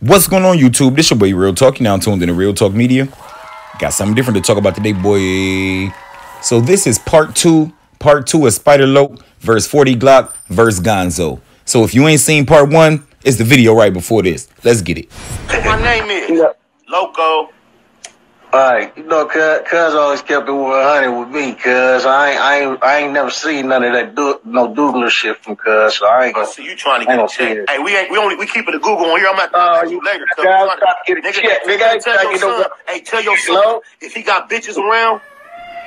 What's going on, YouTube? This your boy Real Talk. You now tuned in to Real Talk Media. Got something different to talk about today, boy. So this is part two. Part two of Spider Loc versus 40 Glocc versus Gonzoe. So if you ain't seen part one, it's the video right before this. Let's get it. My name is Loco. Alright, you know, cuz, cuz always kept it 100 with me, cuz I ain't, I ain't, I ain't never seen none of that do, no doodler shit from cuz, so I ain't gonna. see you trying to get a check. Hey, we ain't we only we keep it a Google on here. I'm at Oh, you you later. cuz we trying to get a check, nigga. I ain't tell trying to your get no- hey, tell your son Hello? if he got bitches around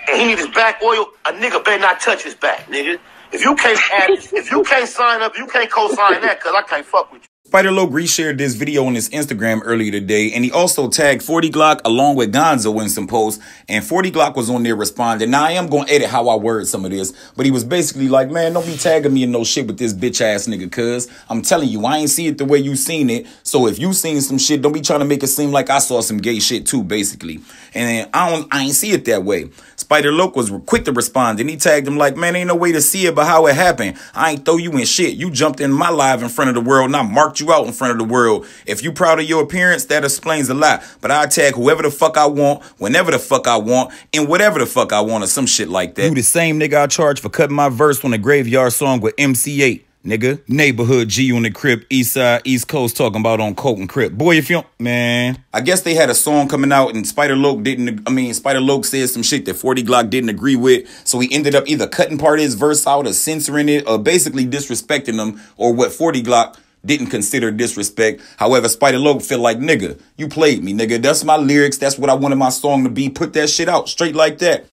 and he need his back oil, a nigga better not touch his back, nigga. If you can't add, if you can't sign up, you can't co-sign that, cause I can't fuck with you. Spider Loc reshared this video on his Instagram earlier today, and he also tagged 40 Glocc along with Gonzoe in some posts. And 40 Glocc was on there responding. Now I am gonna edit how I word some of this, but he was basically like, "Man, don't be tagging me in no shit with this bitch ass nigga, cuz I'm telling you, I ain't see it the way you seen it. So if you seen some shit, don't be trying to make it seem like I saw some gay shit too, basically. And I don't, I ain't see it that way. Spider Loc was quick to respond, and he tagged him like, "Man, ain't no way to see it, but how it happened. I ain't throw you in shit. You jumped in my live in front of the world, and I marked you out in front of the world. If you proud of your appearance, that explains a lot. But I tag whoever the fuck I want, whenever the fuck I want, and whatever the fuck I want, or some shit like that. You the same nigga I charge for cutting my verse on the graveyard song with MC Eiht. Nigga, neighborhood G on the crib, east side, east coast, talking about on Coke and Crip. Boy, if you man, I guess they had a song coming out and Spider Loc didn't. I mean, Spider Loc said some shit that 40 Glocc didn't agree with, so he ended up either cutting part of his verse out or censoring it, or basically disrespecting them, or what 40 Glocc didn't consider disrespect. However, Spider Loc feel like nigga, you played me, nigga. That's my lyrics. That's what I wanted my song to be. Put that shit out straight like that.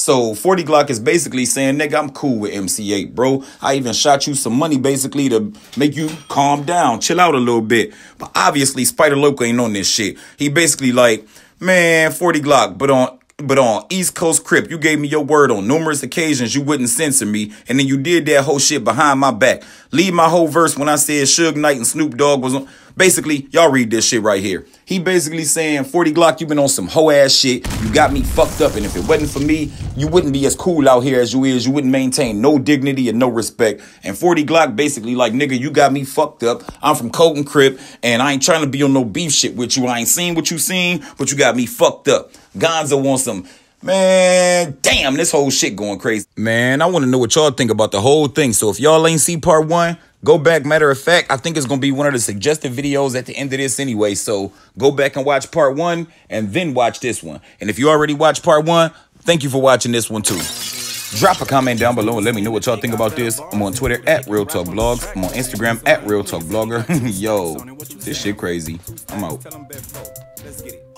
So 40 Glocc is basically saying, nigga, I'm cool with MC Eiht, bro. I even shot you some money basically to make you calm down, chill out a little bit. But obviously Spider Loco ain't on this shit. He basically like, man, 40 Glocc, but on but on East Coast Crip, you gave me your word on numerous occasions you wouldn't censor me, and then you did that whole shit behind my back. Leave my whole verse when I said Suge Knight and Snoop Dogg was on. Basically, y'all read this shit right here. He basically saying, 40 Glocc, you been on some hoe ass shit. You got me fucked up, and if it wasn't for me, you wouldn't be as cool out here as you is. You wouldn't maintain no dignity and no respect. And 40 Glocc basically like, nigga, you got me fucked up. I'm from and Crip, and I ain't trying to be on no beef shit with you. I ain't seen what you seen, but you got me fucked up. Gonzoe wants some. Man, damn, this whole shit going crazy. Man, I want to know what y'all think about the whole thing. So if y'all ain't see part one, go back. Matter of fact, I think it's gonna be one of the suggested videos at the end of this anyway. So go back and watch part one and then watch this one. And if you already watched part one, thank you for watching this one too. Drop a comment down below and let me know what y'all think about this. I'm on Twitter at Real Talk Blogs. I'm on Instagram at Real Talk Blogger. Yo, this shit crazy. I'm out.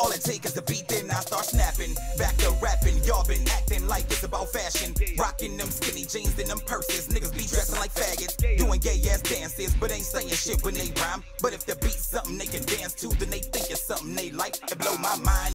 All it take is the beat, then I start snapping. Back to rapping, y'all been acting like it's about fashion. Rocking them skinny jeans and them purses. Niggas be dressing like faggots. Doing gay ass dances, but ain't saying shit when they rhyme. But if the beat's something they can dance to, then they think it's something they like. It blow my mind.